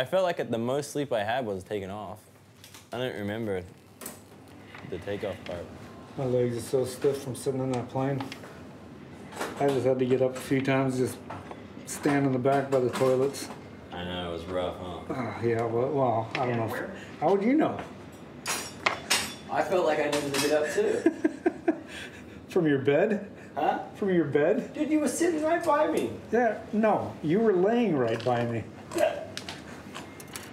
I felt like the most sleep I had was taking off. I don't remember the takeoff part. My legs are so stiff from sitting in that plane. I just had to get up a few times, just stand in the back by the toilets. I know, it was rough, huh? Oh, yeah, well, well I don't know. How would you know? I felt like I needed to get up too. From your bed? huh? From your bed? Dude, you were sitting right by me. Yeah, no, you were laying right by me.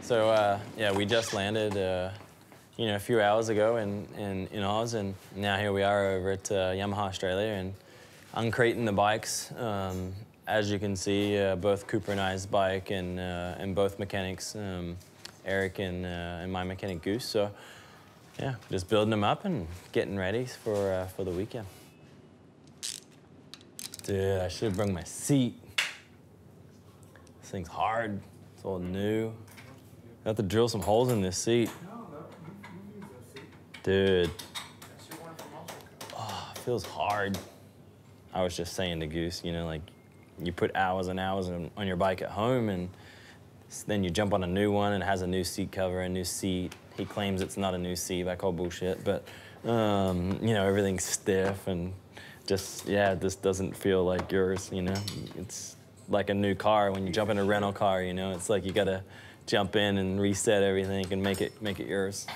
So, uh, yeah, we just landed, uh, you know, a few hours ago in, in, in Oz, and now here we are over at uh, Yamaha Australia and uncrating the bikes. Um, as you can see, uh, both Cooper and I's bike and, uh, and both mechanics, um, Eric and, uh, and my mechanic Goose. So, yeah, just building them up and getting ready for, for the weekend. Dude, I should have brought my seat. This thing's hard. It's all new. I have to drill some holes in this seat. Dude. Oh, it feels hard. I was just saying to Goose, you know, like you put hours and hours on, on your bike at home and then you jump on a new one and it has a new seat cover, a new seat. He claims it's not a new seat. I call bullshit, but um, you know, everything's stiff and just, yeah, this doesn't feel like yours, you know? It's like a new car when you jump in a rental car, you know? It's like you gotta jump in and reset everything and make it, make it yours.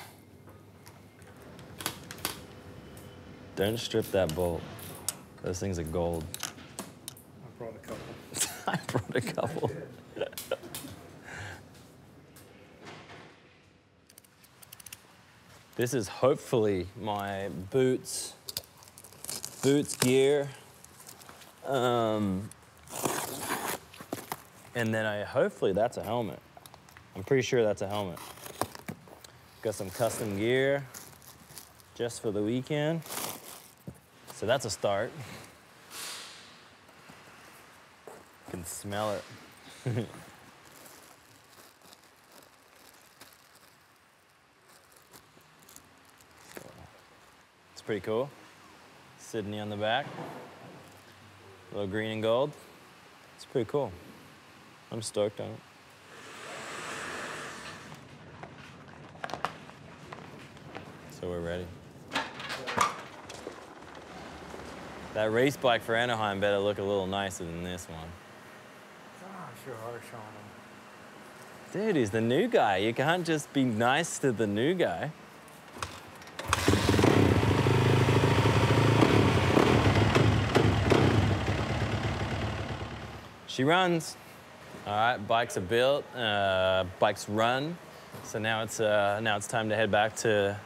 Don't strip that bolt. Those things are gold. I brought a couple. I brought a couple. this is hopefully my boots, boots gear. Um, and then I, hopefully that's a helmet. I'm pretty sure that's a helmet. Got some custom gear just for the weekend. So that's a start. can smell it. it's pretty cool. Sydney on the back. A little green and gold. It's pretty cool. I'm stoked on it. So we're ready. That race bike for Anaheim better look a little nicer than this one. Ah, sure harsh on him. Dude, he's the new guy. You can't just be nice to the new guy. She runs. All right, bikes are built, uh, bikes run. So now it's, uh, now it's time to head back to,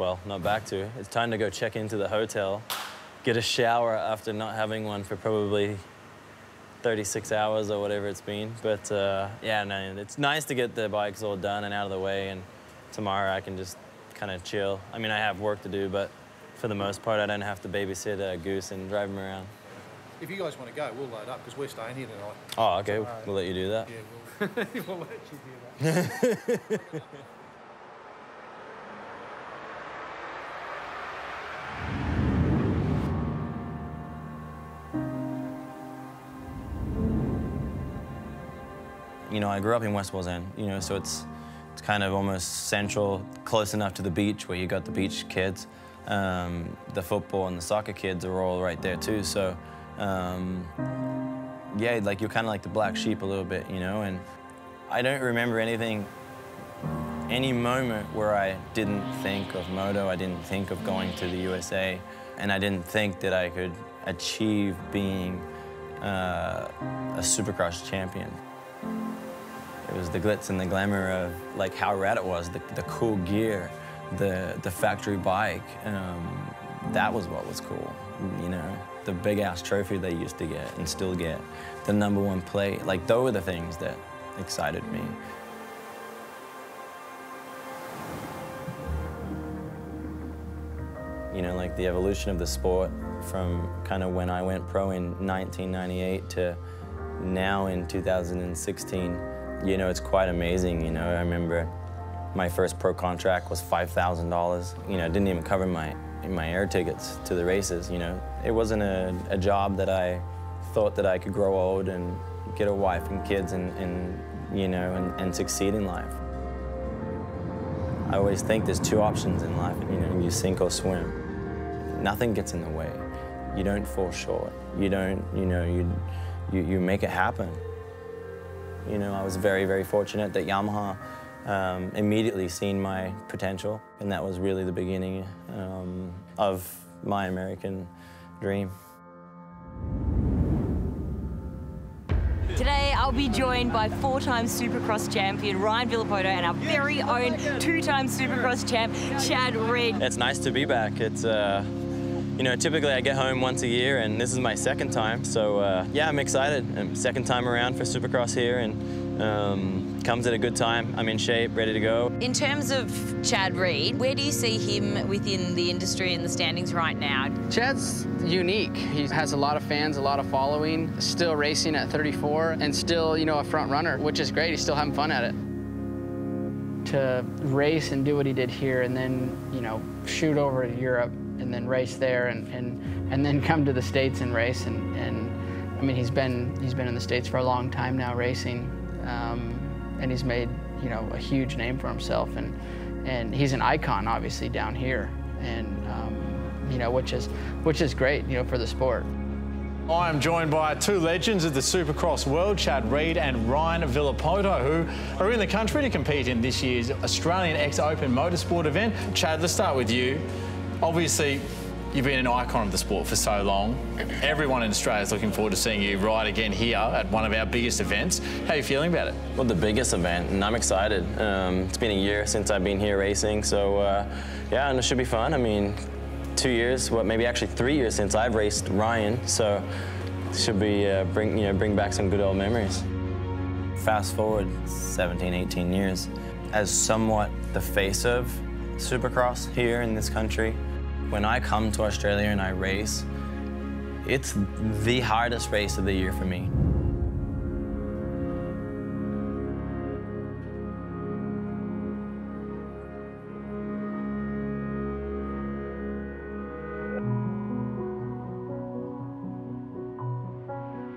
well, not back to, it's time to go check into the hotel, get a shower after not having one for probably 36 hours or whatever it's been. But uh, yeah, no, it's nice to get the bikes all done and out of the way. And tomorrow I can just kind of chill. I mean, I have work to do, but for the most part, I don't have to babysit a goose and drive him around. If you guys want to go, we'll load up because we're staying here tonight. Oh, okay. We'll let you do that. Yeah, we'll, we'll let you do that. You know, I grew up in West Wallsend, you know, so it's, it's kind of almost central, close enough to the beach where you got the beach kids. Um, the football and the soccer kids are all right there too, so um, yeah, like you're kind of like the black sheep a little bit, you know, and I don't remember anything, any moment where I didn't think of moto, I didn't think of going to the USA, and I didn't think that I could achieve being uh, a supercross champion. It was the glitz and the glamour of like how rad it was, the, the cool gear, the, the factory bike. Um, that was what was cool, you know? The big ass trophy they used to get and still get, the number one plate. Like those were the things that excited me. You know, like the evolution of the sport from kind of when I went pro in 1998 to now in 2016, you know, it's quite amazing. You know, I remember my first pro contract was $5,000. You know, it didn't even cover my, my air tickets to the races, you know. It wasn't a, a job that I thought that I could grow old and get a wife and kids and, and you know, and, and succeed in life. I always think there's two options in life, you know, you sink or swim. Nothing gets in the way. You don't fall short. You don't, you know, you, you, you make it happen. You know, I was very, very fortunate that Yamaha um, immediately seen my potential, and that was really the beginning um, of my American dream. Today I'll be joined by four-time Supercross champion Ryan Villopoto and our very own two-time Supercross champ Chad Reed. It's nice to be back. It's uh, you know typically I get home once a year and this is my second time, so uh, yeah I'm excited. I'm second time around for Supercross here and um, comes at a good time. I'm in shape, ready to go. In terms of Chad Reed, where do you see him within the industry and the standings right now? Chad's unique. He has a lot of fans, a lot of following, still racing at 34 and still, you know, a front runner, which is great. He's still having fun at it. To race and do what he did here and then, you know, shoot over to Europe and then race there and, and, and then come to the States and race and, and I mean, he's been, he's been in the States for a long time now racing. Um, and he's made you know a huge name for himself, and and he's an icon obviously down here, and um, you know which is which is great you know for the sport. I am joined by two legends of the Supercross world, Chad Reed and Ryan Villopoto, who are in the country to compete in this year's Australian X Open Motorsport event. Chad, let's start with you. Obviously, You've been an icon of the sport for so long. Everyone in Australia is looking forward to seeing you ride again here at one of our biggest events. How are you feeling about it? Well, the biggest event, and I'm excited. Um, it's been a year since I've been here racing, so uh, yeah, and it should be fun. I mean, two years, what, maybe actually three years since I've raced Ryan, so it should be uh, bring you know bring back some good old memories. Fast forward 17, 18 years, as somewhat the face of Supercross here in this country. When I come to Australia and I race, it's the hardest race of the year for me.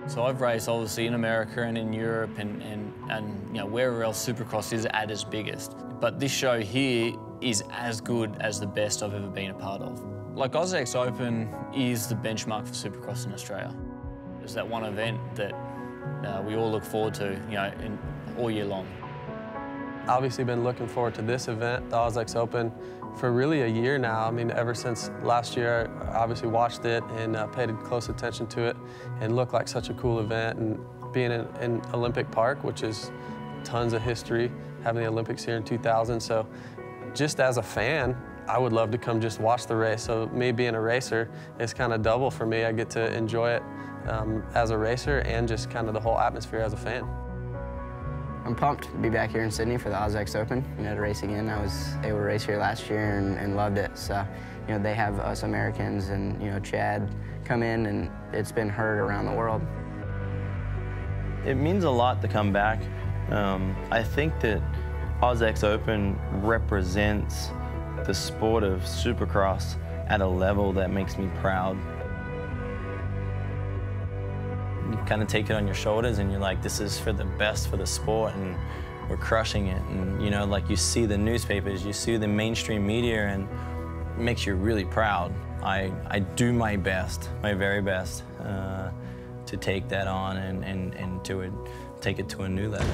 So I've raced obviously in America and in Europe and, and, and you know wherever else Supercross is at its biggest. But this show here is as good as the best I've ever been a part of. Like AusX Open is the benchmark for Supercross in Australia. It's that one event that uh, we all look forward to, you know, in, all year long. Obviously been looking forward to this event, the AusX Open, for really a year now. I mean, ever since last year, I obviously watched it and uh, paid close attention to it and looked like such a cool event. And being in, in Olympic Park, which is tons of history, having the Olympics here in 2000. So just as a fan, I would love to come just watch the race. So me being a racer is kind of double for me. I get to enjoy it um, as a racer and just kind of the whole atmosphere as a fan. I'm pumped to be back here in Sydney for the AusX Open. You know, to race again. I was able to race here last year and, and loved it. So, you know, they have us Americans and, you know, Chad come in and it's been heard around the world. It means a lot to come back. Um, I think that AusX Open represents the sport of supercross at a level that makes me proud. You kind of take it on your shoulders and you're like, this is for the best for the sport and we're crushing it. And you know, like you see the newspapers, you see the mainstream media and it makes you really proud. I, I do my best, my very best, uh, to take that on and, and, and to it, take it to a new level.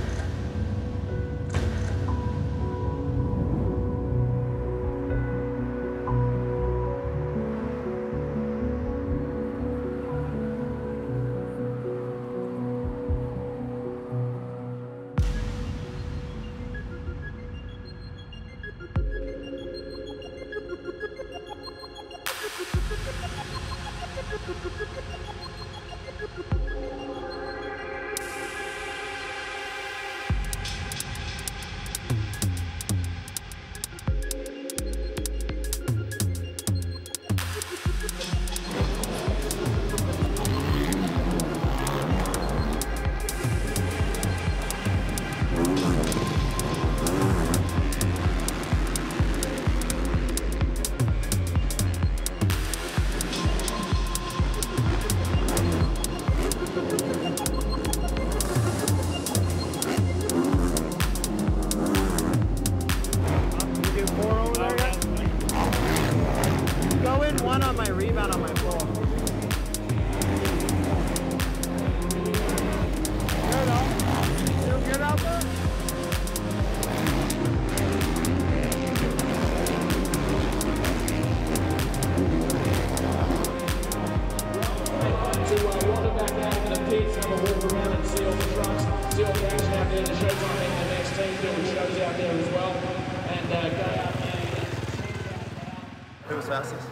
Fastest?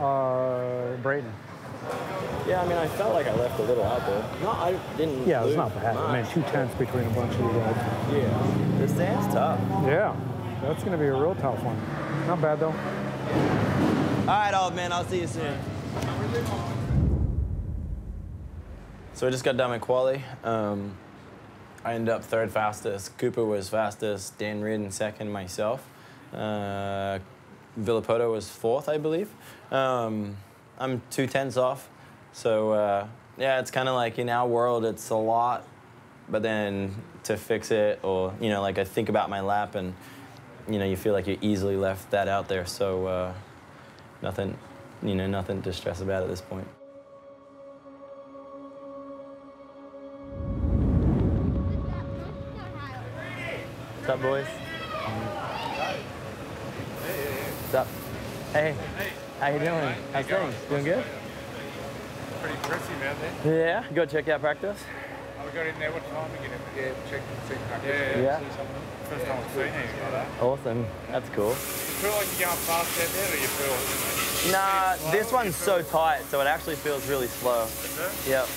Uh, Brayton. Yeah, I mean, I felt like I left a little out there. No, I didn't. Yeah, it's not bad. I mean, two tenths between a bunch of you guys. Yeah, the stand's tough. Yeah, that's going to be a real tough one. Not bad, though. All right, old man. I'll see you soon. So I just got done with quali. Um, I ended up third fastest. Cooper was fastest. Dan Reardon second. Myself. Uh, Villopoto was fourth, I believe. Um, I'm two tenths off. So uh, yeah, it's kind of like in our world, it's a lot. But then to fix it, or you know, like I think about my lap, and you know, you feel like you easily left that out there. So uh, nothing, you know, nothing to stress about at this point. What's up, boys? What's up? Hey. How you doing? How's things? Doing good? Pretty impressive out there. Yeah. Go check out practice. I got in there. What time we get in? Yeah, check see practice. Yeah. Yeah. see something. First time I've seen anything like that. Awesome. That's cool. You feel like you're going fast out there, or you feel? Nah, slow, this one's so tight, so it actually feels really slow. Is it? Yep.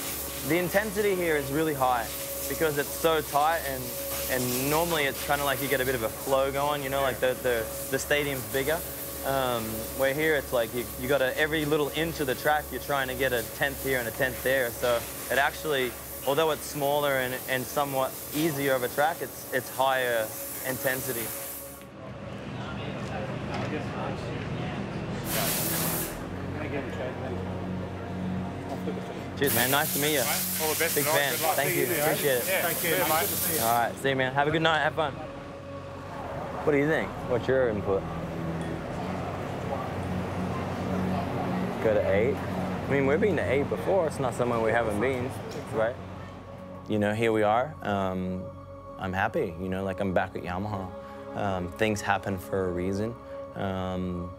The intensity here is really high because it's so tight and and normally it's kind of like you get a bit of a flow going, you know, like the, the, the stadium's bigger. Um, where here it's like you, you got to, every little inch of the track, you're trying to get a tenth here and a tenth there. So it actually, although it's smaller and, and somewhat easier of a track, it's, it's higher intensity. Cheers, man. Nice to meet you. All the best Big fan. Good. Thank you. Yeah. Appreciate it. Yeah. Thank you, mate. All right, see you, man. Have a good night. Have fun. What do you think? What's your input? Go to eight. I mean, we've been to eight before. It's not somewhere we haven't been, right? You know, here we are. Um, I'm happy. You know, like I'm back at Yamaha. Um, things happen for a reason. Um,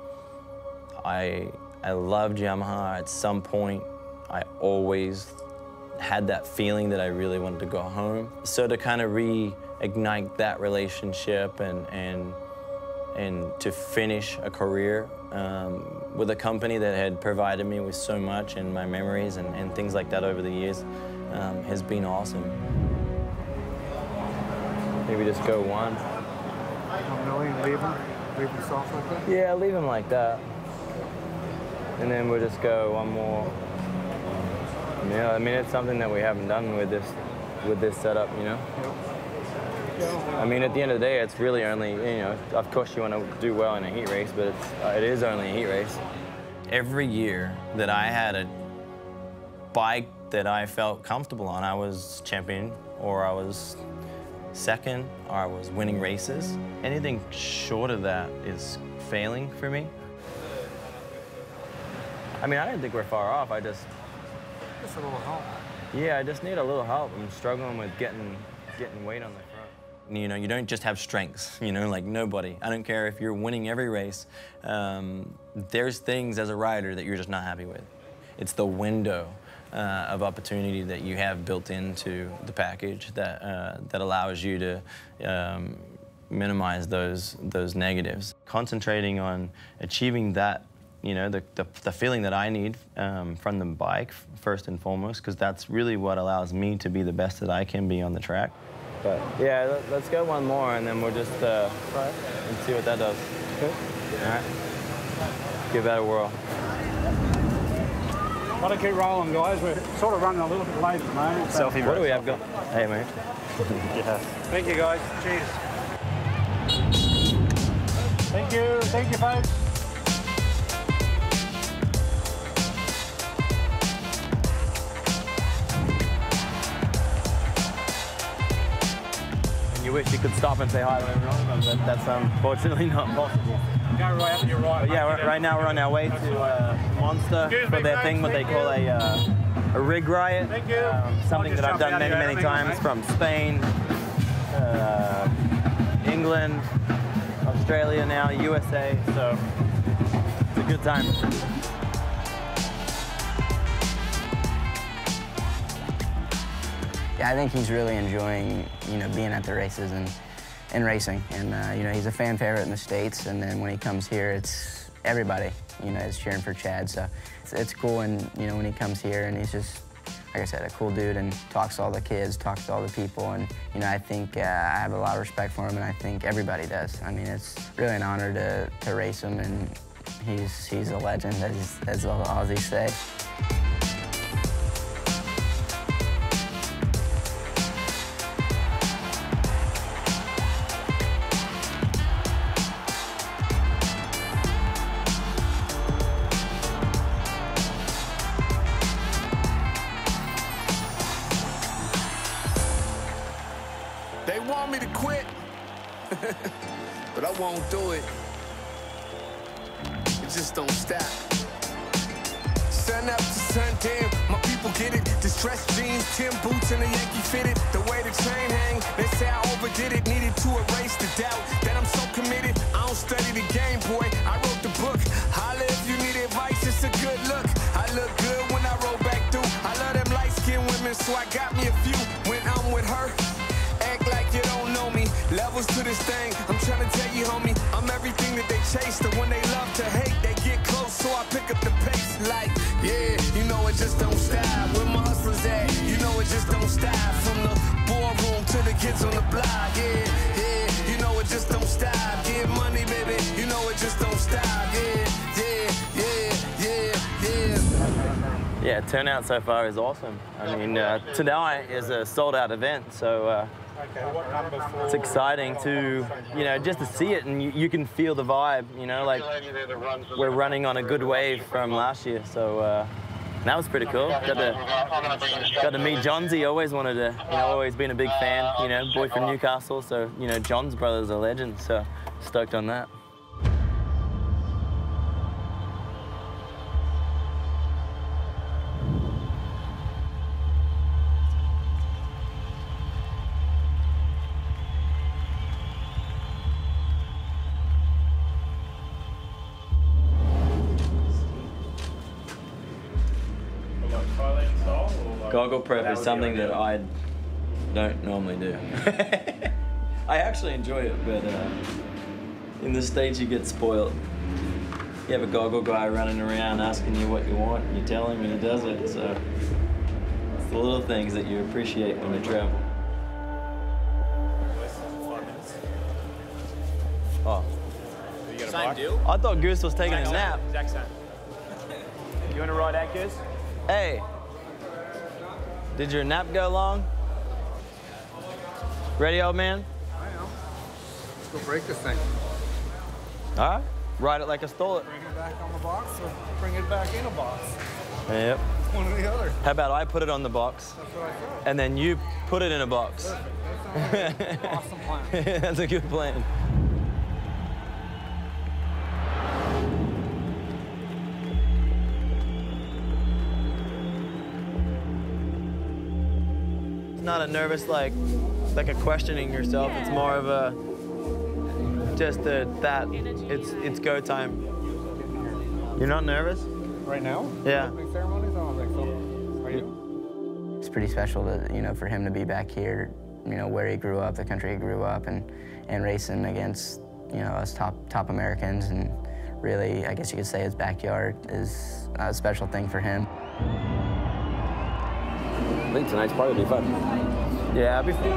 I I loved Yamaha. At some point, I always had that feeling that I really wanted to go home. So to kind of reignite that relationship and and and to finish a career um, with a company that had provided me with so much and my memories and, and things like that over the years um, has been awesome. Maybe just go one. A million, leave him. Leave him soft like that. Yeah, leave him like that. And then we'll just go one more. Yeah, I mean it's something that we haven't done with this with this setup, you know. I mean, at the end of the day, it's really only you know. Of course, you want to do well in a heat race, but it's, uh, it is only a heat race. Every year that I had a bike that I felt comfortable on, I was champion, or I was second, or I was winning races. Anything short of that is failing for me. I mean, I don't think we're far off. I just, Just a little help. yeah, I just need a little help. I'm struggling with getting, getting weight on the front. You know, you don't just have strengths, you know, like nobody. I don't care if you're winning every race. Um, there's things as a rider that you're just not happy with. It's the window uh, of opportunity that you have built into the package that, uh, that allows you to um, minimize those, those negatives. Concentrating on achieving that you know, the, the, the feeling that I need um, from the bike, first and foremost, because that's really what allows me to be the best that I can be on the track. But yeah, let, let's go one more and then we'll just uh, and see what that does. Okay. All right. Give that a whirl. Gotta keep rolling, guys. We're sort of running a little bit late at the moment. so- What do we have going? Hey, mate. yeah. Thank you, guys. Cheers. Thank you. Thank you, folks. You wish you could stop and say hi to everyone, but that's unfortunately not possible. right up your right. yeah, we're, right now we're on our way to uh, Monster for their thing, what they call a, uh, a rig riot. Thank you. Um, something that I've done many, many times from Spain, uh, England, Australia now, USA. So it's a good time. I think he's really enjoying, you know, being at the races and, and racing. And, uh, you know, he's a fan favorite in the States. And then when he comes here, it's everybody, you know, is cheering for Chad. So it's, it's cool. And, you know, when he comes here and he's just, like I said, a cool dude and talks to all the kids, talks to all the people. And, you know, I think uh, I have a lot of respect for him and I think everybody does. I mean, it's really an honor to, to race him and he's, he's a legend, as, as the Aussies say. Chase. The one they love to hate, they get close, so I pick up the pace. Like, yeah, you know it just don't stop. Where my hustlers at, you know it just don't stop. From the boardroom to the kids on the block, yeah, yeah, you know it just don't stop. Get money, baby, you know it just don't stop. Yeah, yeah, yeah, yeah, turnout so far is awesome. I mean, uh, tonight is a sold out event, so uh, It's exciting to, you know, just to see it and you, you can feel the vibe, you know, like we're running on a good wave from last year, so uh, that was pretty cool. Got to, got to meet Johnsy, always wanted to, you know, always been a big fan, you know, boy from Newcastle, so, you know, John's brother's a legend, so stoked on that. Goggle prep is something that I don't normally do. I actually enjoy it, but uh, in the States you get spoiled. You have a goggle guy running around asking you what you want, and you tell him and he does it, so it's the little things that you appreciate when you travel. Oh. Same deal? I thought Goose was taking a nap. Exact same. You want to ride out, Goose? Hey, did your nap go long? Ready, old man? I am. Let's go break this thing. All right, ride it like I stole it. Bring it back on the box or bring it back in a box. Yep. One or the other. How about I put it on the box, That's what I thought. and then you put it in a box? Awesome plan. That's a good plan. Not a nervous like like a questioning yourself. It's more of a just a, that it's it's go time. You're not nervous? Right now? Yeah. Opening ceremonies? I don't think so. Are you? It's pretty special to, you know, for him to be back here, you know, where he grew up, the country he grew up, and, and racing against, you know, us top, top Americans. And really, I guess you could say his backyard is a special thing for him. I think tonight's probably be fun. Yeah, it'll be fun.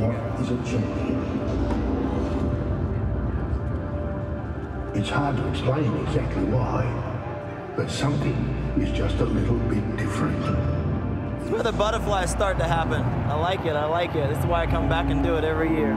What is a champion? It's hard to explain exactly why, but something is just a little bit different. It's where the butterflies start to happen. I like it, I like it. This is why I come back and do it every year.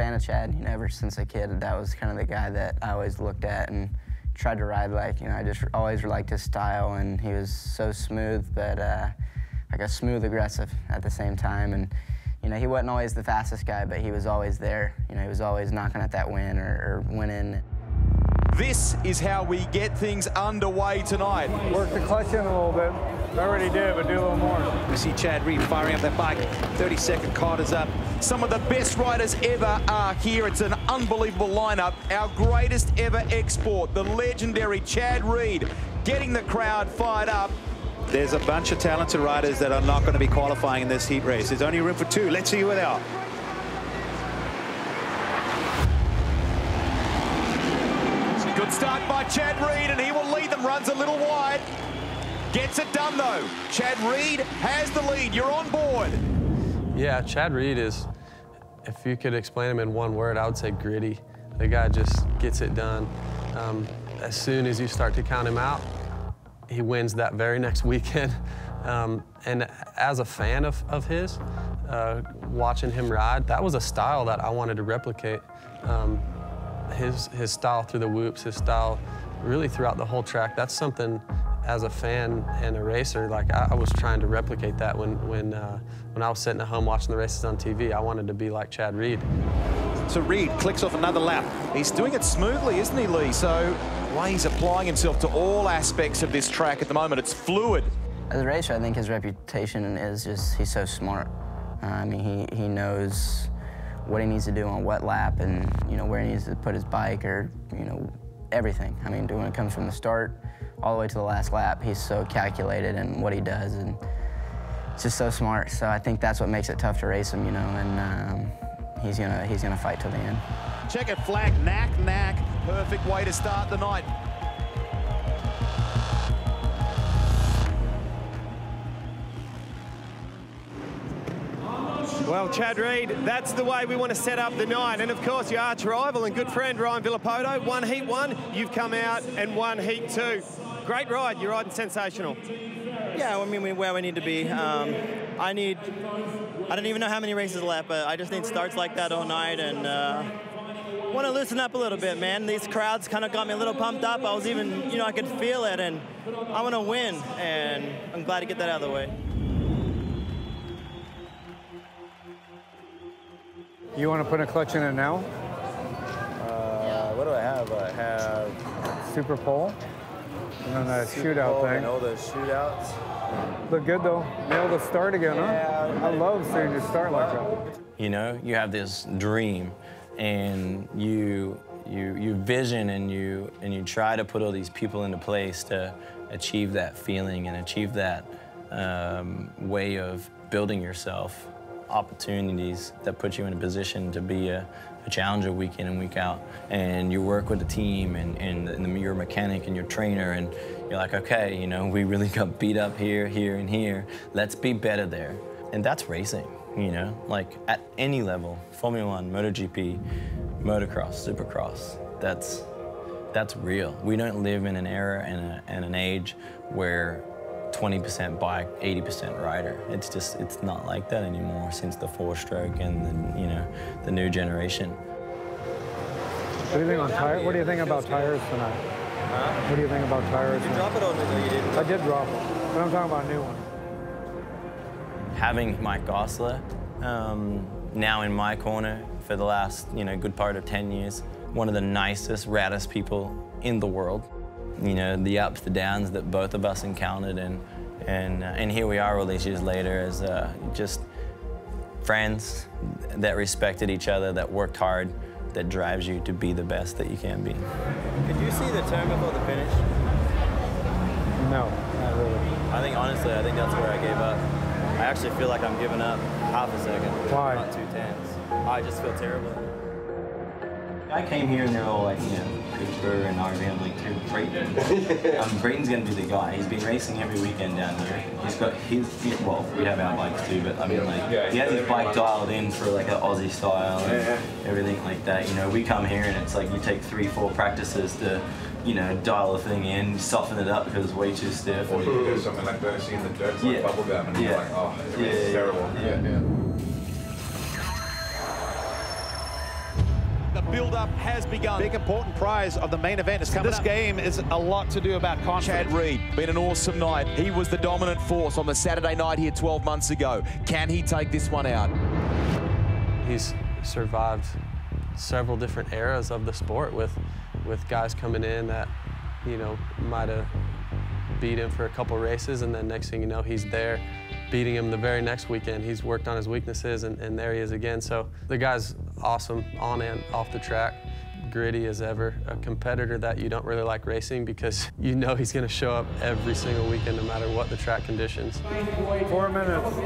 Fan of Chad. You know, ever since a kid, that was kind of the guy that I always looked at and tried to ride like. You know, I just always liked his style, and he was so smooth, but uh, like a smooth aggressive at the same time. And you know, he wasn't always the fastest guy, but he was always there. You know, he was always knocking at that win or, or winning. This is how we get things underway tonight. Work the clutch in a little bit. I already did, but do a little more. We see Chad Reed firing up that bike. 30 second card is up. Some of the best riders ever are here. It's an unbelievable lineup. Our greatest ever export, the legendary Chad Reed, getting the crowd fired up. There's a bunch of talented riders that are not going to be qualifying in this heat race. There's only room for two. Let's see who they are. Good start by Chad Reed, and he will lead them. Runs a little wide. Gets it done, though. Chad Reed has the lead. You're on board. Yeah, Chad Reed is, if you could explain him in one word, I would say gritty. The guy just gets it done. Um, as soon as you start to count him out, he wins that very next weekend. Um, and as a fan of, of his, uh, watching him ride, that was a style that I wanted to replicate. Um, his, his style through the whoops, his style really throughout the whole track, that's something as a fan and a racer, like I, I was trying to replicate that when, when, uh, when I was sitting at home watching the races on TV. I wanted to be like Chad Reed. So Reed clicks off another lap. He's doing it smoothly, isn't he, Lee? So way he's applying himself to all aspects of this track at the moment, it's fluid. As a racer, I think his reputation is just he's so smart. Uh, I mean, he, he knows what he needs to do on what lap and, you know, where he needs to put his bike or, you know, everything. I mean, when it comes from the start all the way to the last lap, he's so calculated in what he does and it's just so smart. So I think that's what makes it tough to race him, you know, and um, he's gonna he's gonna fight till the end. Check it, flag, knack, knack. Perfect way to start the night. Well, Chad Reed, that's the way we want to set up the night. And of course, your arch rival and good friend, Ryan Villopoto, one heat one, you've come out and one heat two. Great ride, you're riding sensational. Yeah, I mean, we're where we need to be. Um, I need, I don't even know how many races left, but I just need starts like that all night and uh, want to loosen up a little bit, man. These crowds kind of got me a little pumped up. I was even, you know, I could feel it, and I want to win, and I'm glad to get that out of the way. You want to put a clutch in it now? Uh, what do I have? I have Super pole. And then that Super shootout Bowl thing. and all the shootouts. Look good though. Nailed the start again, huh? I love seeing you start like that. You know, you have this dream, and you you you vision and you and you try to put all these people into place to achieve that feeling and achieve that um, way of building yourself opportunities that put you in a position to be a, a challenger week in and week out. And you work with the team and, and, and your mechanic and your trainer, and you're like, okay, you know, we really got beat up here, here, and here. Let's be better there. And that's racing, you know, like at any level Formula One, MotoGP, motocross, supercross. That's, that's real. We don't live in an era and, a, and an age where 20% bike, 80% rider. It's just, it's not like that anymore since the four-stroke and the, you know, the new generation. What do you think on tire? What do you think about tires tonight? What do you think about tires? Did you drop it or no, you didn't? I did drop it, but I'm talking about a new one. Having Mike Gosselaar um, now in my corner for the last, you know, good part of 10 years, one of the nicest, raddest people in the world. You know, the ups, the downs that both of us encountered, and and uh, and here we are all these years later as uh, just friends that respected each other, that worked hard, that drives you to be the best that you can be. Could you see the turn before the finish? No, not really. I think honestly, I think that's where I gave up. I actually feel like I'm giving up half a second. Why? Not two tenths. I just feel terrible. I came here and they're all like, you know, Cooper and RV. I'm like, Brayton. um, Brayton's gonna be the guy. He's been racing every weekend down here. He's got his, well, we have our bikes too, but I mean, like, yeah, he has his bike dialed in for like an Aussie style and everything like that. You know, we come here and it's like you take three, four practices to, you know, dial a thing in, soften it up because it's way too stiff. Or you do something like that, see in the dirt, it's like Yeah. bubble gum, and you're like, oh, it's yeah, terrible. yeah. yeah. Build-up has begun. Big important prize of the main event is coming This up. game is a lot to do about confidence. Chad Reed, been an awesome night. He was the dominant force on the Saturday night here 12 months ago. Can he take this one out? He's survived several different eras of the sport with, with guys coming in that, you know, might have beat him for a couple races, and then next thing you know, he's there beating him the very next weekend. He's worked on his weaknesses, and, and there he is again. So the guy's awesome on and off the track. Gritty as ever, a competitor that you don't really like racing because you know he's going to show up every single weekend no matter what the track conditions. Four minutes.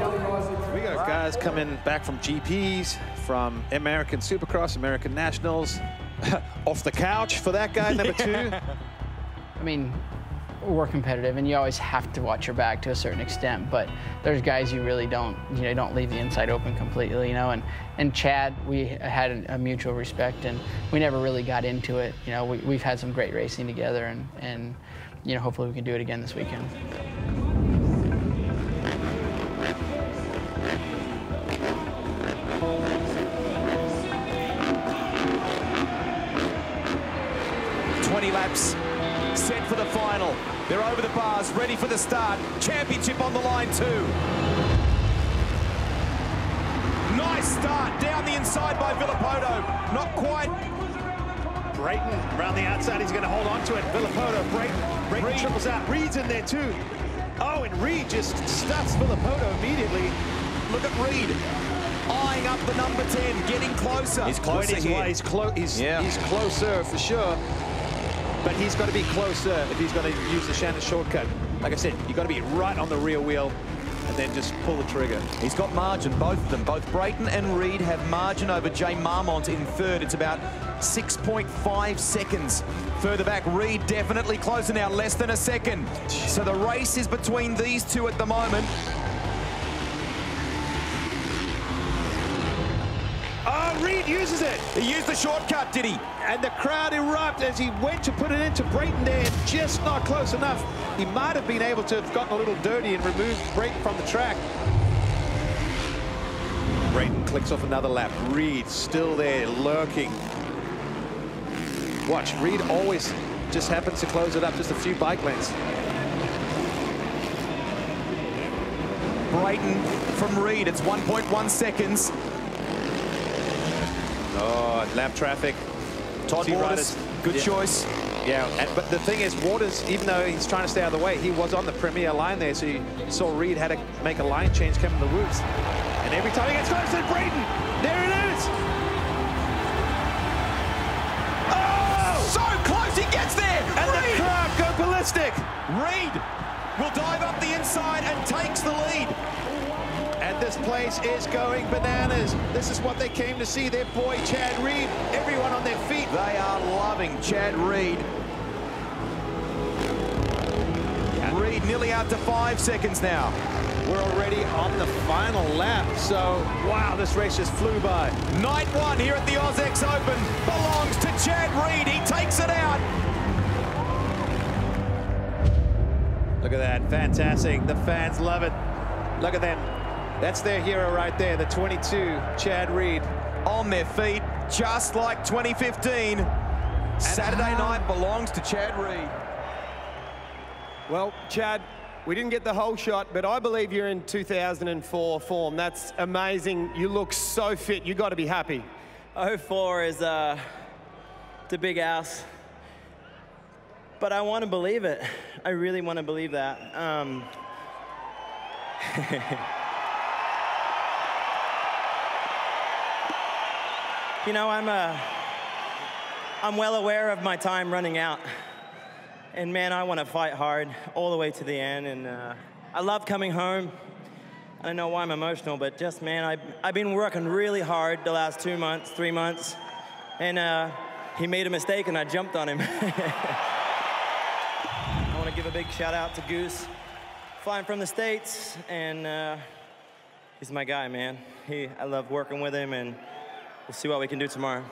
We got guys coming back from GPs, from American Supercross, American Nationals, off the couch for that guy, number two. I mean, we're competitive, and you always have to watch your back to a certain extent. But there's guys you really don't, you know, don't leave the inside open completely, you know. And and Chad, we had a, mutual respect, and we never really got into it. You know, we, we've had some great racing together, and and you know, hopefully we can do it again this weekend. Laps They're over the bars, ready for the start. Championship on the line too. Nice start down the inside by Villopoto. Not quite. Brayton around the outside, he's going to hold on to it. Villopoto, Brayton, Brayton Reed. triples out. Reed's in there too. Oh, and Reed just stuffs Villopoto immediately. Look at Reed. Eyeing up the number 10, getting closer. He's closer here. He's, clo he's, Yeah. he's closer for sure. But he's got to be closer if he's going to use the Shannon shortcut. Like I said, you've got to be right on the rear wheel and then just pull the trigger. He's got margin, both of them. Both Brayton and Reed have margin over Jay Marmont in third. It's about 6.5 seconds. Further back, Reed definitely closer now, less than a second. So the race is between these two at the moment. Uses it. He used the shortcut, did he? And the crowd erupt as he went to put it into Brayton there, just not close enough. He might have been able to have gotten a little dirty and removed Brayton from the track. Brayton clicks off another lap. Reed still there, lurking. Watch, Reed always just happens to close it up just a few bike lengths. Brayton from Reed, it's 1.1 seconds. Oh, lap traffic. Todd Waters, riders- good yeah. choice. Yeah, and, but the thing is, Waters, even though he's trying to stay out of the way, he was on the premier line there, so you saw Reed had to make a line change coming to the whoops. And every time he gets close to Brayton, there it is! Oh! So close, he gets there! And Reed! the crowd go ballistic! Reed will dive up the inside and takes the lead. And this place is going bananas. This is what they came to see, their boy Chad Reed. Everyone on their feet. They are loving Chad Reed. Reed nearly out to five seconds now. We're already on the final lap, so wow, this race just flew by. Night one here at the AusX Open belongs to Chad Reed. He takes it out. Look at that, fantastic. The fans love it. Look at them. That's their hero right there, the 22, Chad Reed. On their feet, just like 2015. Saturday night belongs to Chad Reed. Well, Chad, we didn't get the whole shot, but I believe you're in 2004 form. That's amazing. You look so fit. you got to be happy. 04 is uh, it's a big ass. But I want to believe it. I really want to believe that. Um, you know, I'm uh, I'm well aware of my time running out. And man, I want to fight hard all the way to the end. And uh, I love coming home. I don't know why I'm emotional, but just, man, I, I've been working really hard the last two months, three months. And uh, he made a mistake and I jumped on him. I want to give a big shout out to Goose, flying from the States. And uh, he's my guy, man. He, I love working with him, and we'll see what we can do tomorrow.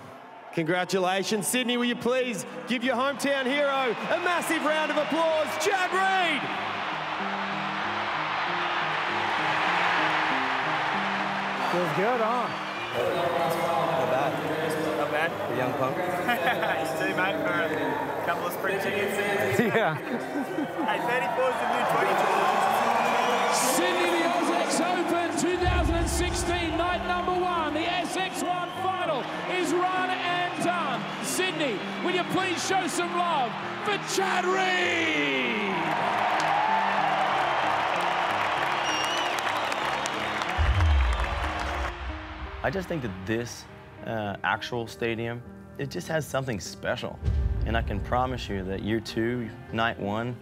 Congratulations. Sydney, will you please give your hometown hero a massive round of applause, Chad Reed? Feels good, huh? Not bad. Not bad. A young punk. you too, mate, for a couple of sprint tickets. Yeah. hey, 34 is the new will you please show some love for Chad Reed? I just think that this uh, actual stadium, it just has something special. And I can promise you that year two, night one,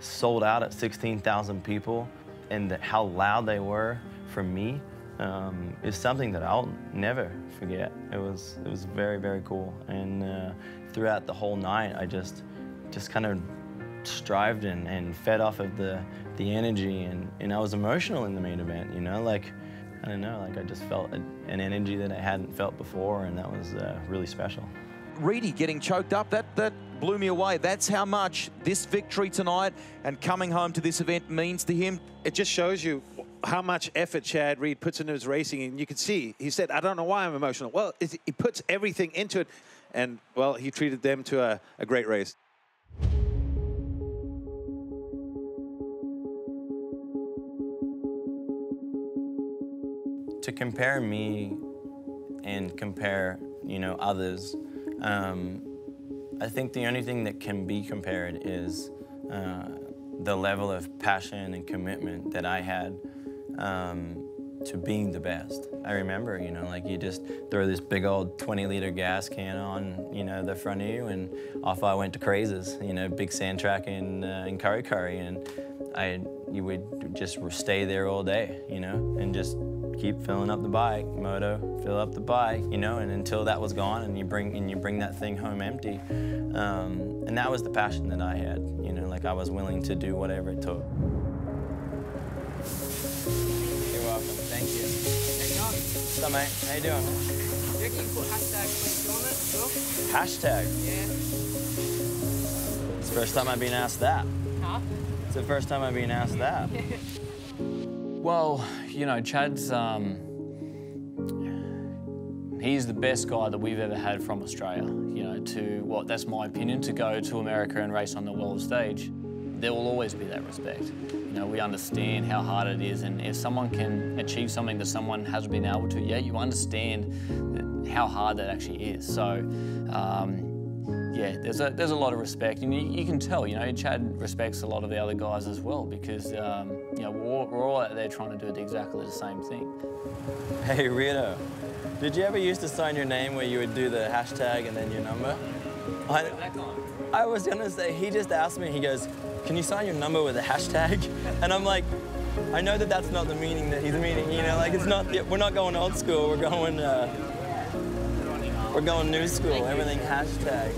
sold out at 16,000 people, and that how loud they were for me um, is something that I'll never forget. It was it was very very cool, and uh, throughout the whole night, I just just kind of strived and, and fed off of the the energy, and, and I was emotional in the main event. You know, like I don't know, like I just felt a, an energy that I hadn't felt before, and that was uh, really special. Reedy getting choked up, that, that blew me away. That's how much this victory tonight and coming home to this event means to him. It just shows you how much effort Chad Reed puts into his racing. And you can see, he said, I don't know why I'm emotional. Well, it's, he puts everything into it. And, well, he treated them to a, a great race. to compare me and compare, you know, others, um, I think the only thing that can be compared is uh, the level of passion and commitment that I had um, to being the best. I remember, you know, like you just throw this big old 20 liter gas can on, you know, the front of you and off I went to Crazes, you know, big sand track in, uh, in Kurri Kurri and I, you would just stay there all day, you know, and just keep filling up the bike, moto, fill up the bike, you know, and until that was gone and you bring and you bring that thing home empty. Um, and that was the passion that I had, you know, like I was willing to do whatever it took. Up, mate? How you doing? You reckon you put hashtag Quincy on it as well? Hashtag? Yeah. It's the first time I've been asked that. Huh? It's the first time I've been asked that. Well, you know, Chad's um, he's the best guy that we've ever had from Australia. You know, to what that's my opinion, to go to America and race on the world stage, there will always be that respect. You know, we understand how hard it is, and if someone can achieve something that someone hasn't been able to, yeah, you understand how hard that actually is. So. Um, yeah, there's a there's a lot of respect, and you, you, can tell. You know, Chad respects a lot of the other guys as well because um, you know we're all, we're all out there trying to do exactly the same thing. Hey Rito, did you ever used to sign your name where you would do the hashtag and then your number? I, I was gonna say he just asked me. He goes, "Can you sign your number with a hashtag?" And I'm like, I know that that's not the meaning that he's meaning. You know, like it's not. We're not going old school. We're going. Uh, we're going new school. Everything hashtag.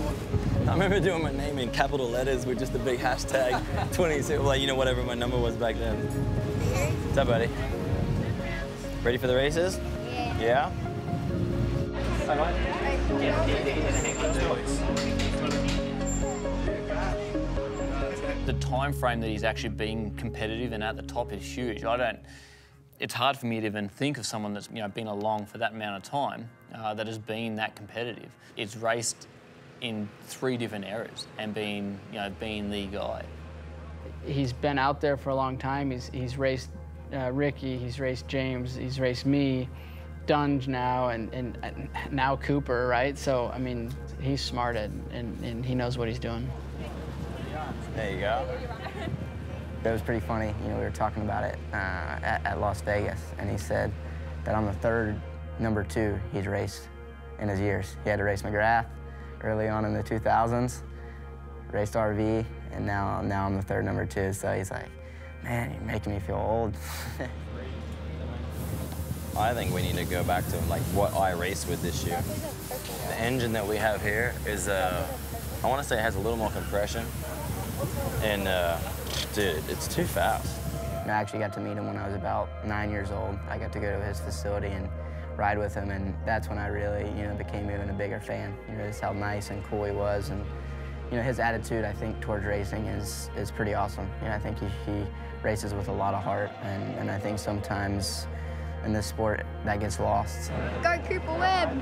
I remember doing my name in capital letters with just a big hashtag 26, like, you know, whatever my number was back then. What's up, buddy? Ready for the races? Yeah. The time frame that he's actually being competitive and at the top is huge. I don't. It's hard for me to even think of someone that's you know been along for that amount of time uh, that has been that competitive. It's raced in three different eras and been you know being the guy. He's been out there for a long time. He's he's raced uh, Ricky. He's raced James. He's raced me. Dungey now and, and, and now Cooper, right? So, I mean, he's smart and, and, and he knows what he's doing. There you go. That was pretty funny. You know, we were talking about it uh, at, at, Las Vegas, and he said that I'm the third number two he's raced in his years. He had to race McGrath early on in the 2000s, raced RV, and now, now I'm the third number two. So he's like, man, you're making me feel old. I think we need to go back to like what I raced with this year. The engine that we have here is, uh, I want to say it has a little more compression. And uh, dude, it's too fast. I actually got to meet him when I was about nine years old. I got to go to his facility and ride with him, and that's when I really, you know, became even a bigger fan. You know, just how nice and cool he was, and you know, his attitude, I think, towards racing is is pretty awesome. You know, I think he, he races with a lot of heart, and, and I think sometimes in this sport that gets lost. Go Cooper Webb.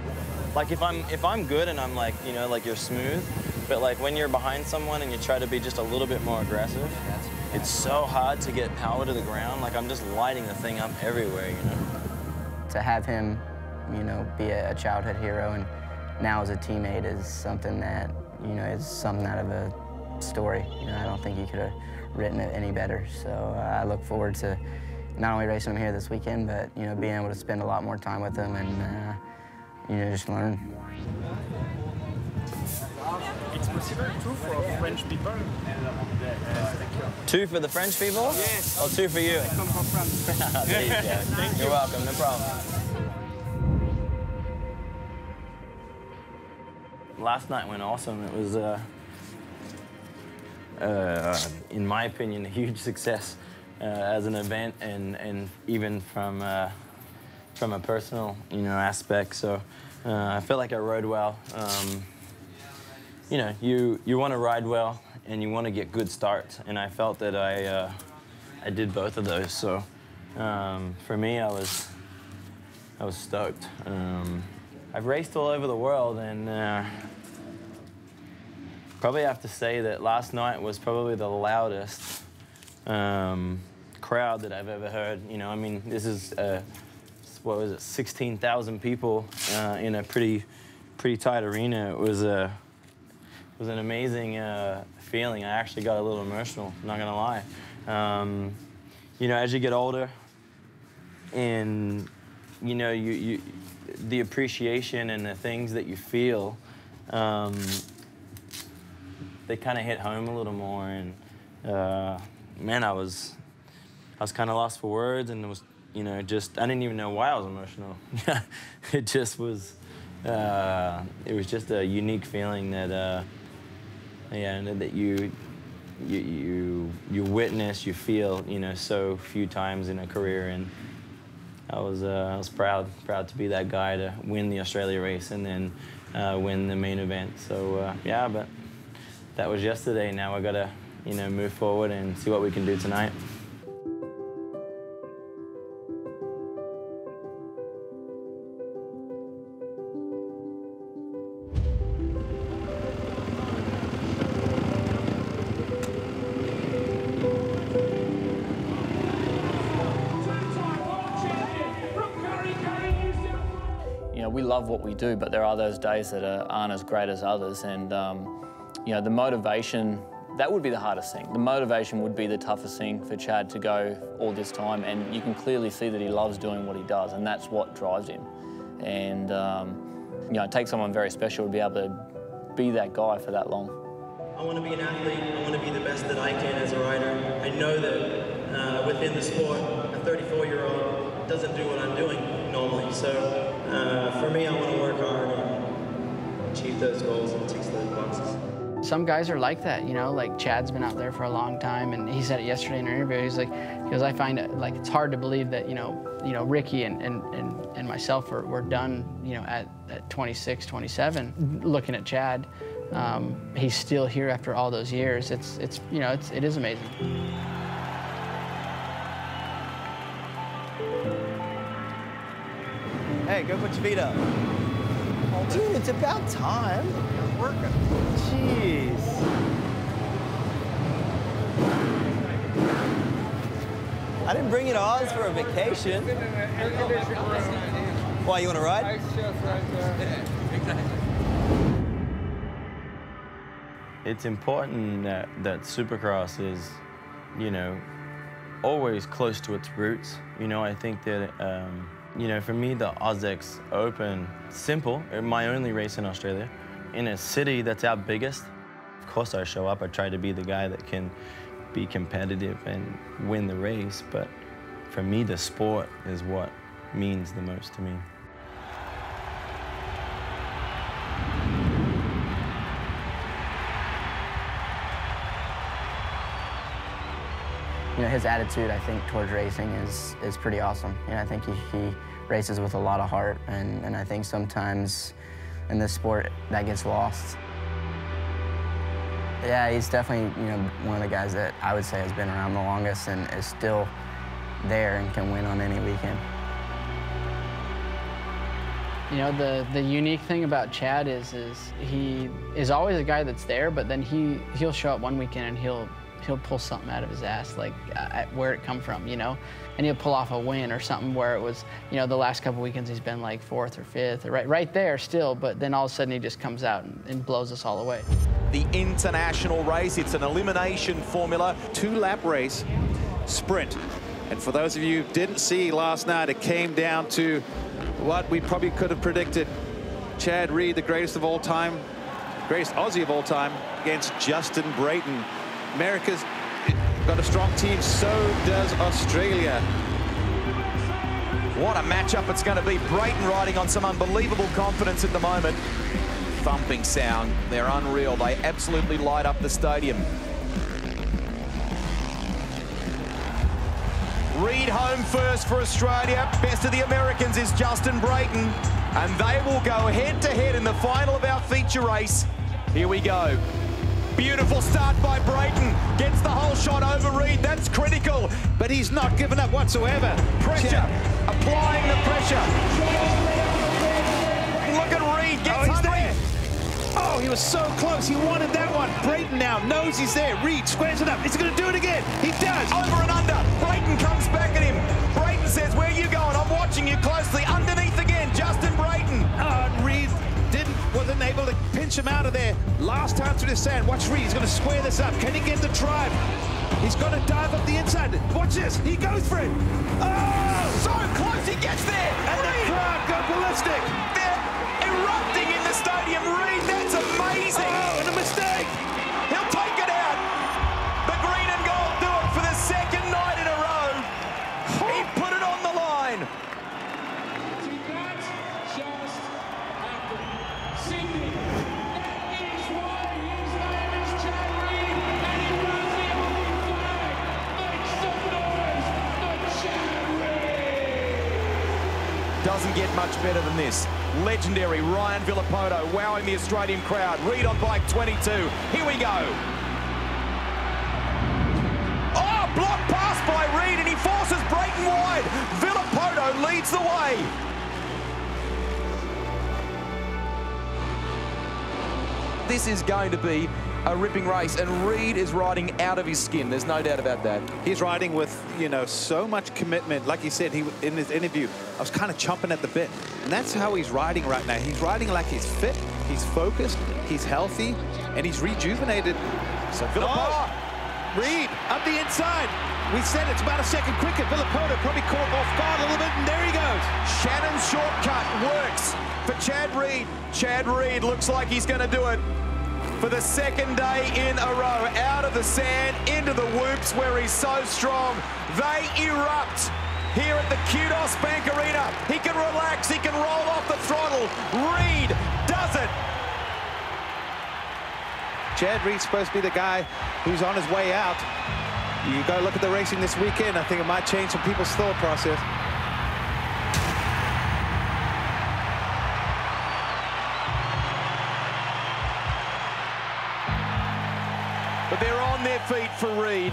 Like if I'm if I'm good and I'm like you know like you're smooth, but like when you're behind someone and you try to be just a little bit more aggressive, it's so hard to get power to the ground. Like I'm just lighting the thing up everywhere, you know. To have him, you know, be a, childhood hero and now as a teammate is something that, you know, is something out of a story. You know, I don't think you could have written it any better. So uh, I look forward to not only racing him here this weekend, but, you know, being able to spend a lot more time with him and, uh, you know, just learn. It's possible too for French people. Two for the French people? Yes. Or two for you? I come from France. there you go. You're you. welcome, no problem. Last night went awesome. It was, uh, uh, in my opinion, a huge success uh, as an event and, and even from, uh, from a personal, you know, aspect. So uh, I felt like I rode well. Um, you know, you, you want to ride well and you want to get good starts. And I felt that I, uh, I did both of those. So um, for me, I was, I was stoked. Um, I've raced all over the world and uh, probably have to say that last night was probably the loudest um, crowd that I've ever heard. You know, I mean, this is, uh, what was it, 16,000 people uh, in a pretty, pretty tight arena. It was a, it was an amazing uh, feeling. I actually got a little emotional, not gonna lie. Um, you know, as you get older, and you know, you, you the appreciation and the things that you feel, um, they kind of hit home a little more. And uh, man, I was, I was kind of lost for words, and it was, you know, just I didn't even know why I was emotional. it just was, uh, it was just a unique feeling that, uh, and that you. You, you you witness, you feel, you know, so few times in a career, and I was uh, I was proud proud to be that guy to win the Australia race and then uh, win the main event. So uh, yeah, but that was yesterday. Now we gotta you know move forward and see what we can do tonight. Do, but there are those days that are, aren't as great as others. And, um, you know, the motivation, that would be the hardest thing. The motivation would be the toughest thing for Chad to go all this time. And you can clearly see that he loves doing what he does, and that's what drives him. And, um, you know, it takes someone very special to be able to be that guy for that long. I want to be an athlete. I want to be the best that I can as a rider. I know that uh, within the sport, a 34-year-old doesn't do what I'm doing normally. So uh, for me, I want to work hard and achieve those goals and tick those boxes. Some guys are like that, you know, like Chad's been out there for a long time, and he said it yesterday in an interview. He's like, because I find it like it's hard to believe that you know, you know, Ricky and and and, and myself were, were done, you know, at, at 26, 27. Looking at Chad, um, he's still here after all those years. It's it's you know, it's it is amazing. Go put your feet up. Dude, it's about time. You're working. Jeez. I didn't bring you to Oz for a vacation. Why, you want to ride? It's important that, that Supercross is, you know, always close to its roots. You know, I think that, um, you know, for me, the AUS-X Open, simple, my only race in Australia, in a city that's our biggest. Of course, I show up, I try to be the guy that can be competitive and win the race, but for me, the sport is what means the most to me. Know, his attitude, I think, towards racing is, is pretty awesome. Know, I think he, he races with a lot of heart, and, and I think sometimes in this sport that gets lost. Yeah, he's definitely, you know, one of the guys that I would say has been around the longest and is still there and can win on any weekend. You know, the, the unique thing about Chad is, is he is always a guy that's there, but then he, he'll show up one weekend and he'll, he'll pull something out of his ass, like uh, where it come from, you know? And he'll pull off a win or something where it was, you know, the last couple weekends he's been like fourth or fifth, or right, right there still, but then all of a sudden he just comes out and, and blows us all away. The international race, it's an elimination formula. Two-lap race, sprint. And for those of you who didn't see last night, it came down to what we probably could have predicted. Chad Reed, the greatest of all time, greatest Aussie of all time, against Justin Brayton. America's got a strong team, so does Australia. What a matchup it's going to be. Brayton riding on some unbelievable confidence at the moment. Thumping sound. They're unreal. They absolutely light up the stadium. Reed home first for Australia. Best of the Americans is Justin Brayton. And they will go head-to-head -head in the final of our feature race. Here we go. Beautiful start by Brayton. Gets the whole shot over Reed. That's critical. But he's not given up whatsoever. Pressure. Applying the pressure. Look at Reed. Gets oh, hungry. there. Oh, he was so close. He wanted that one. Brayton now knows he's there. Reed squares it up. Is he going to do it again? He does. Over and under. Brayton comes back at him. Brayton says, where are you going? I'm watching you closely. Underneath again, Justin wasn't able to pinch him out of there. Last time through the sand. Watch Reed. He's going to square this up. Can he get the drive? He's going to dive up the inside. Watch this. He goes for it. Oh! So close. He gets there. And Reed. the crowd go ballistic. Much better than this. Legendary Ryan Villopoto wowing the Australian crowd. Reed on bike 22. Here we go. Oh, block pass by Reed and he forces Brayton wide. Villopoto leads the way. This is going to be a ripping race, and Reed is riding out of his skin. There's no doubt about that. He's riding with, you know, so much commitment. Like he said, he in his interview, I was kind of chomping at the bit. And that's how he's riding right now. He's riding like he's fit, he's focused, he's healthy, and he's rejuvenated. So Villopoto. Oh, Reed, up the inside. We said it's about a second quicker. Villopoto probably caught off guard a little bit, and there he goes. Shannon's shortcut works for Chad Reed. Chad Reed looks like he's going to do it for the second day in a row. Out of the sand, into the whoops where he's so strong. They erupt here at the Qudos Bank Arena. He can relax, he can roll off the throttle. Reed does it. Chad Reed's supposed to be the guy who's on his way out. You go look at the racing this weekend, I think it might change some people's thought process. Feet for Reed.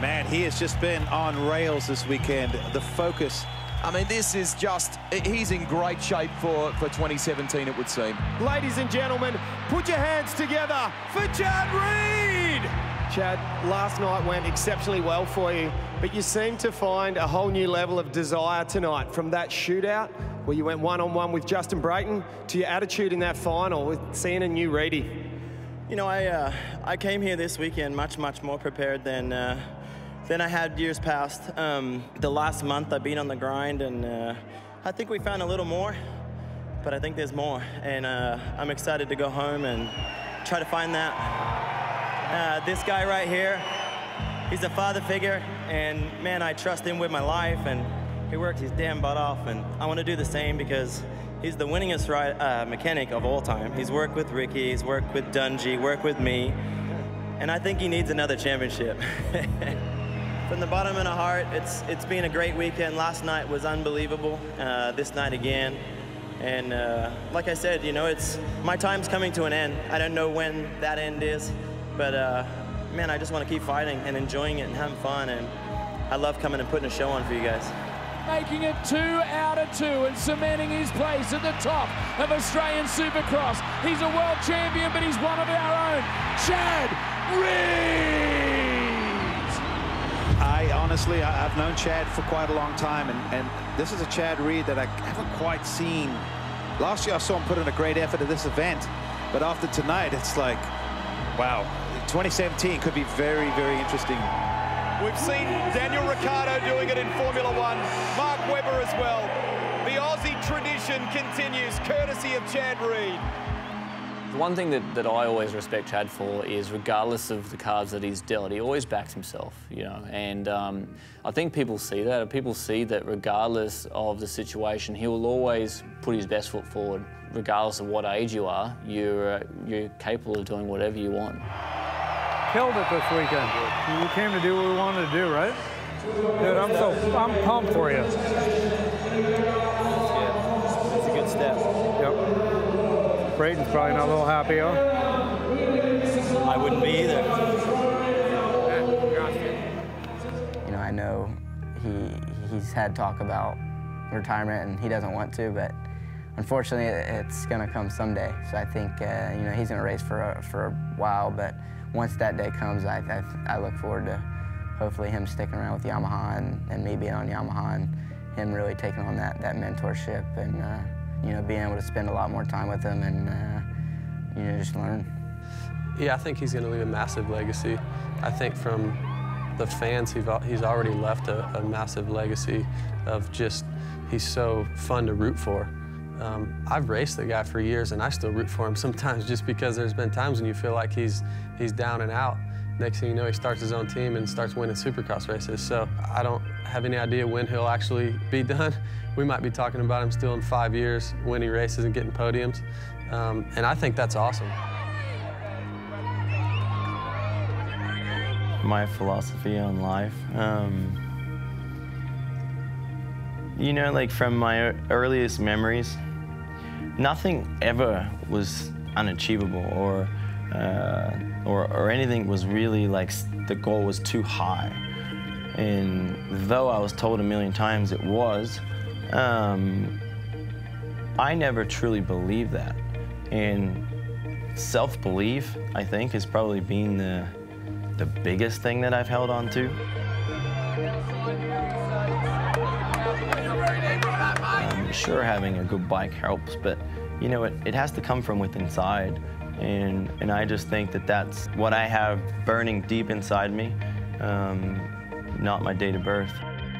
Man, he has just been on rails this weekend. The focus. I mean, this is just, he's in great shape for, for 2017, it would seem. Ladies and gentlemen, put your hands together for Chad Reed. Chad, last night went exceptionally well for you, but you seem to find a whole new level of desire tonight from that shootout where you went one-on-one with Justin Brayton to your attitude in that final with seeing a new Reedy. You know, I uh, I came here this weekend much much more prepared than uh, than I had years past. Um, the last month I've been on the grind, and uh, I think we found a little more, but I think there's more, and uh, I'm excited to go home and try to find that. Uh, this guy right here, he's a father figure, and man, I trust him with my life, and he works his damn butt off, and I want to do the same because he's the winningest ride, uh, mechanic of all time. He's worked with Ricky, he's worked with Dungey, worked with me, and I think he needs another championship. From the bottom of my heart, it's it's been a great weekend. Last night was unbelievable. Uh, this night again, and uh, like I said, you know, it's my time's coming to an end. I don't know when that end is, but uh, man, I just want to keep fighting and enjoying it and having fun. And I love coming and putting a show on for you guys. Making it two out of two and cementing his place at the top of Australian Supercross. He's a world champion, but he's one of our own. Chad Reed! I honestly, I- I've known Chad for quite a long time, and, and this is a Chad Reed that I haven't quite seen. Last year, I saw him put in a great effort at this event, but after tonight, it's like, wow, 2017 could be very, very interesting. We've seen Daniel Ricciardo doing it in Formula One, Mark Webber as well. The Aussie tradition continues, courtesy of Chad Reed. The one thing that, that I always respect Chad for is, regardless of the cards that he's dealt, he always backs himself, you know. And um, I think people see that. People see that regardless of the situation, he will always put his best foot forward. Regardless of what age you are, you're, uh, you're capable of doing whatever you want. Killed it this weekend. We came to do what we wanted to do, right? Dude, I'm so I'm pumped for you. It's a good step. Yep. Brayton's probably not a little happy, huh? I wouldn't be either. You know, I know he he's had talk about retirement and he doesn't want to, but unfortunately, it's going to come someday. So I think uh, you know he's going to race for a, for a while, but once that day comes, I, I I look forward to hopefully him sticking around with Yamaha and, and me being on Yamaha and him really taking on that that mentorship and uh, you know being able to spend a lot more time with him and uh, you know just learn. Yeah, I think he's going to leave a massive legacy. I think from the fans, he's he's already left a, a massive legacy of just, he's so fun to root for. Um, I've raced the guy for years and I still root for him sometimes just because there's been times when you feel like he's, he's down and out. Next thing you know, he starts his own team and starts winning supercross races. So I don't have any idea when he'll actually be done. We might be talking about him still in five years, winning races and getting podiums. Um, and I think that's awesome. my philosophy on life. Um, you know, like from my earliest memories, nothing ever was unachievable or, uh, or, or anything was really like the goal was too high. And though I was told a million times it was, um, I never truly believed that. And self-belief, I think, has probably been the, the biggest thing that I've held on to. Sure, having a good bike helps, but you know, it, it has to come from within inside. And, and I just think that that's what I have burning deep inside me, um, not my date of birth.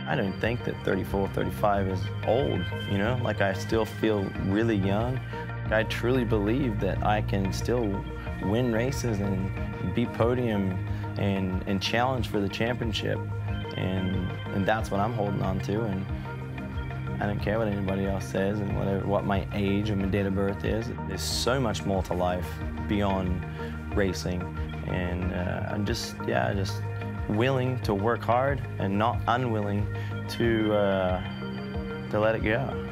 I don't think that 34, 35 is old, you know? Like I still feel really young. I truly believe that I can still win races and be podium and, and challenge for the championship. And, and that's what I'm holding on to. And I don't care what anybody else says and whatever, what my age and my date of birth is. There's so much more to life beyond racing. And uh, I'm just, yeah, just willing to work hard and not unwilling to, uh, to let it go.